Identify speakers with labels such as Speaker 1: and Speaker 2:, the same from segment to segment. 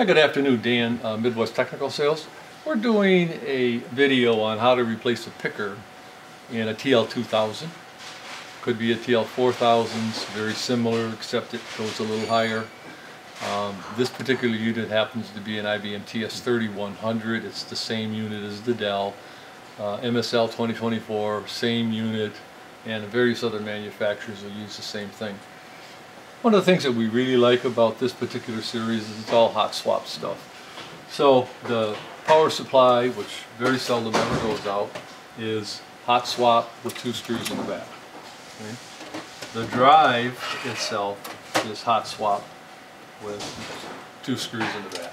Speaker 1: Hi, good afternoon, Dan, uh, Midwest Technical Sales. We're doing a video on how to replace a picker in a TL2000. Could be a TL4000, very similar except it goes a little higher. Um, this particular unit happens to be an IBM TS3100. It's the same unit as the Dell. Uh, MSL 2024, same unit, and various other manufacturers will use the same thing. One of the things that we really like about this particular series is it's all hot swap stuff. So the power supply, which very seldom ever goes out, is hot swap with two screws in the back. Okay? The drive itself is hot swap with two screws in the back.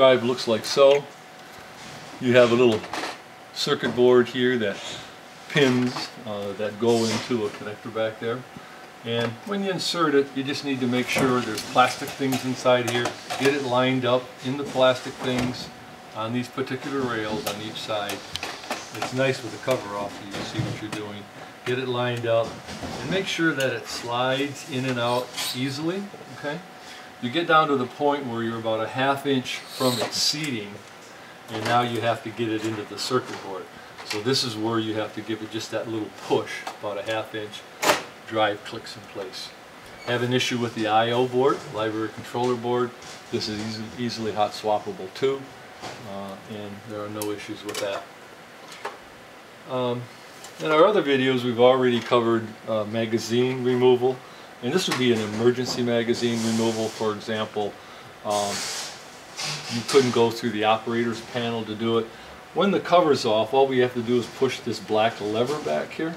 Speaker 1: Looks like so. You have a little circuit board here that pins uh, that go into a connector back there. And when you insert it, you just need to make sure there's plastic things inside here. Get it lined up in the plastic things on these particular rails on each side. It's nice with the cover off so you can see what you're doing. Get it lined up and make sure that it slides in and out easily, okay? You get down to the point where you're about a half inch from seating and now you have to get it into the circuit board. So this is where you have to give it just that little push, about a half inch, drive clicks in place. Have an issue with the I.O. board, library controller board. This is easy, easily hot swappable too, uh, and there are no issues with that. Um, in our other videos, we've already covered uh, magazine removal. And this would be an emergency magazine removal, for example. Um, you couldn't go through the operator's panel to do it. When the cover's off, all we have to do is push this black lever back here.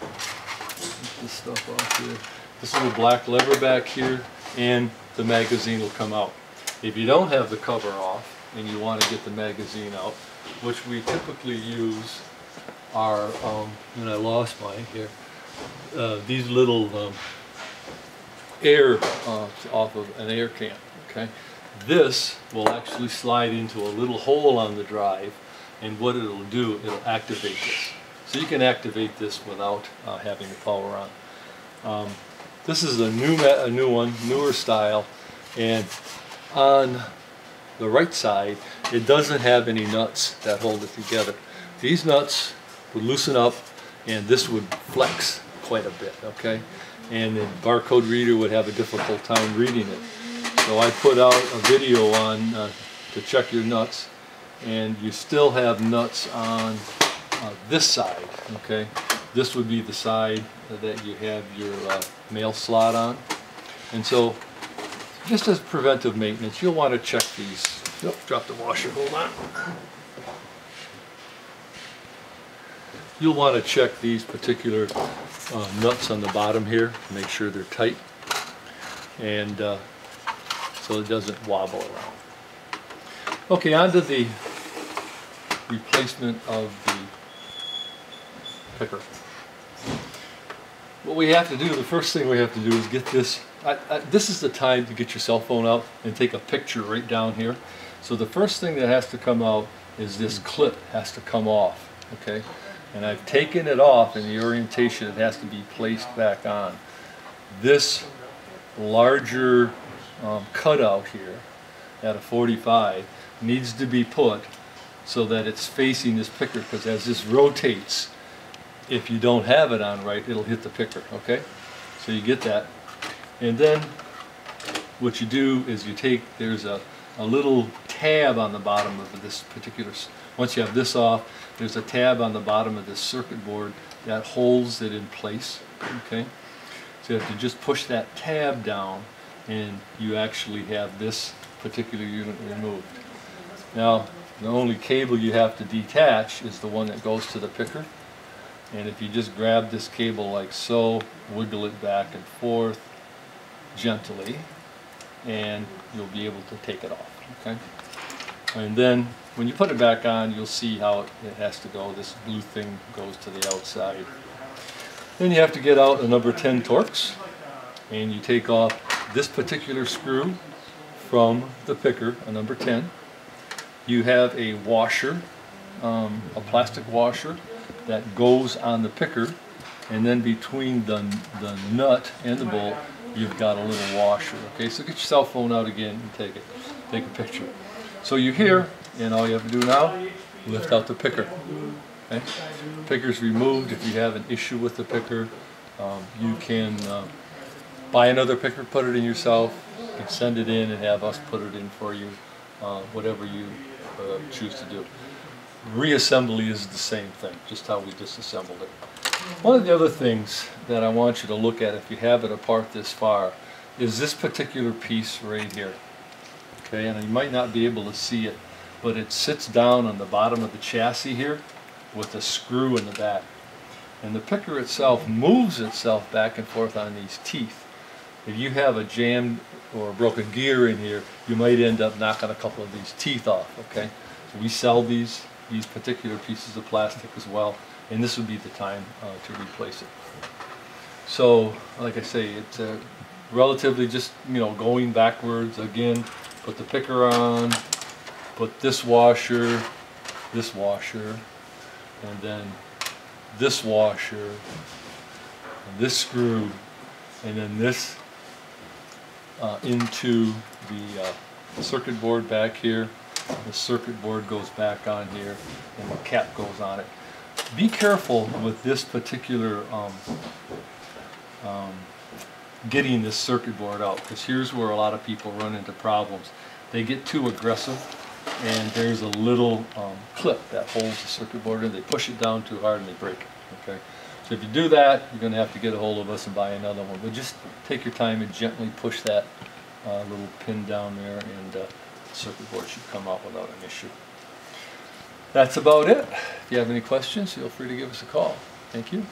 Speaker 1: Get this stuff off here. This little black lever back here, and the magazine will come out. If you don't have the cover off, and you want to get the magazine out, which we typically use are, um, and I lost mine here, uh, these little um, air uh, off of an air can. Okay, this will actually slide into a little hole on the drive, and what it'll do, it'll activate this. So you can activate this without uh, having the power on. Um, this is a new a new one, newer style, and on the right side, it doesn't have any nuts that hold it together. These nuts would loosen up, and this would flex quite a bit, okay? And the barcode reader would have a difficult time reading it. So I put out a video on uh, to check your nuts, and you still have nuts on uh, this side, okay? This would be the side that you have your uh, mail slot on. And so, just as preventive maintenance, you'll want to check these. Yep, drop the washer, hold on. You'll want to check these particular uh, nuts on the bottom here, make sure they're tight, and uh, so it doesn't wobble around. Okay, on to the replacement of the picker. What we have to do, the first thing we have to do is get this, I, I, this is the time to get your cell phone out and take a picture right down here. So the first thing that has to come out is this clip has to come off, okay? And I've taken it off in the orientation it has to be placed back on. This larger um, cutout here at a 45 needs to be put so that it's facing this picker because as this rotates if you don't have it on right it'll hit the picker okay so you get that and then what you do is you take there's a, a little tab on the bottom of this particular once you have this off there's a tab on the bottom of this circuit board that holds it in place. Okay, so you have to just push that tab down and you actually have this particular unit removed. Now, the only cable you have to detach is the one that goes to the picker. And if you just grab this cable like so, wiggle it back and forth gently, and you'll be able to take it off. Okay? And then when you put it back on, you'll see how it, has to go. This blue thing goes to the outside. Then you have to get out a number 10 Torx, and you take off this particular screw from the picker, a number 10, you have a washer, um, a plastic washer that goes on the picker, and then between the, the nut and the bolt, you've got a little washer. Okay, so get your cell phone out again and take it, take a picture. So you're here, and all you have to do now, lift out the picker. Okay? Picker's removed. If you have an issue with the picker, um, you can uh, buy another picker, put it in yourself, you can send it in and have us put it in for you, uh, whatever you uh, choose to do. Reassembly is the same thing, just how we disassembled it. One of the other things that I want you to look at if you have it apart this far is this particular piece right here. Okay, and you might not be able to see it, but it sits down on the bottom of the chassis here with a screw in the back. And the picker itself moves itself back and forth on these teeth. If you have a jammed or a broken gear in here, you might end up knocking a couple of these teeth off, okay? So we sell these, these particular pieces of plastic as well, and this would be the time uh, to replace it. So, like I say, it's uh, relatively just, you know, going backwards again, put the picker on, put this washer, this washer, and then this washer, this screw, and then this uh, into the uh, circuit board back here. The circuit board goes back on here, and the cap goes on it. Be careful with this particular um, um, getting this circuit board out, because here's where a lot of people run into problems. They get too aggressive, and there's a little um, clip that holds the circuit board and They push it down too hard and they break it. Okay, so if you do that, you're going to have to get a hold of us and buy another one. But just take your time and gently push that uh, little pin down there, and uh, the circuit board should come out without an issue. That's about it. If you have any questions, feel free to give us a call. Thank you.